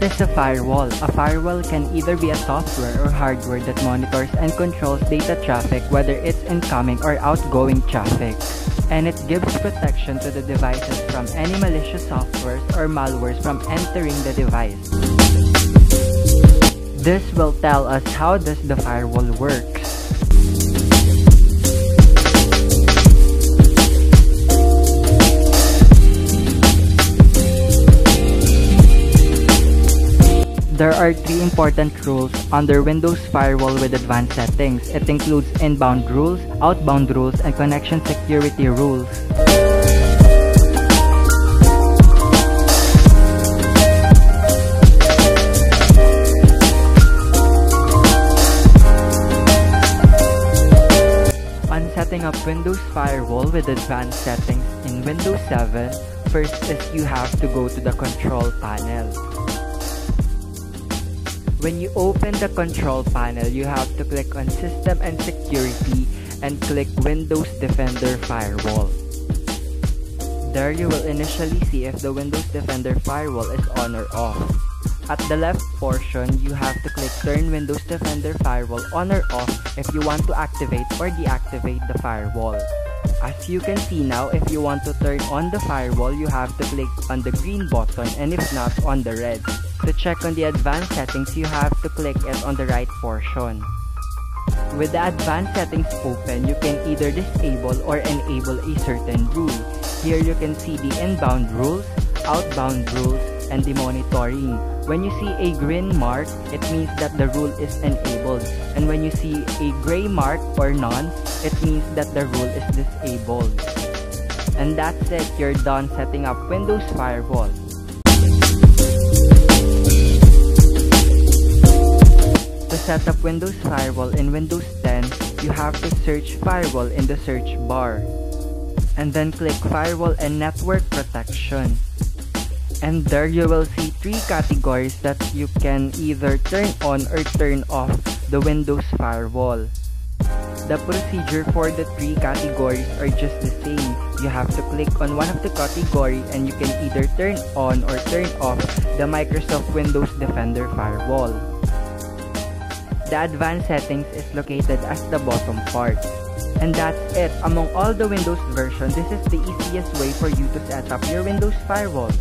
What is a firewall? A firewall can either be a software or hardware that monitors and controls data traffic whether it's incoming or outgoing traffic. And it gives protection to the devices from any malicious softwares or malwares from entering the device. This will tell us how does the firewall works. There are three important rules under Windows Firewall with advanced settings. It includes inbound rules, outbound rules, and connection security rules. On setting up Windows Firewall with advanced settings in Windows 7, first is you have to go to the control panel. When you open the control panel, you have to click on System and Security and click Windows Defender Firewall. There you will initially see if the Windows Defender Firewall is on or off. At the left portion, you have to click Turn Windows Defender Firewall on or off if you want to activate or deactivate the firewall. As you can see now, if you want to turn on the firewall, you have to click on the green button and if not, on the red. To check on the advanced settings, you have to click it on the right portion. With the advanced settings open, you can either disable or enable a certain rule. Here you can see the inbound rules, outbound rules, and the monitoring. When you see a green mark, it means that the rule is enabled. And when you see a gray mark or none, it means that the rule is disabled. And that's it, you're done setting up Windows Firewall. Set up Windows Firewall in Windows 10, you have to search Firewall in the search bar. And then click Firewall and Network Protection. And there you will see three categories that you can either turn on or turn off the Windows Firewall. The procedure for the three categories are just the same. You have to click on one of the category and you can either turn on or turn off the Microsoft Windows Defender Firewall. The advanced settings is located at the bottom part. And that's it. Among all the Windows version, this is the easiest way for you to set up your Windows Firewall.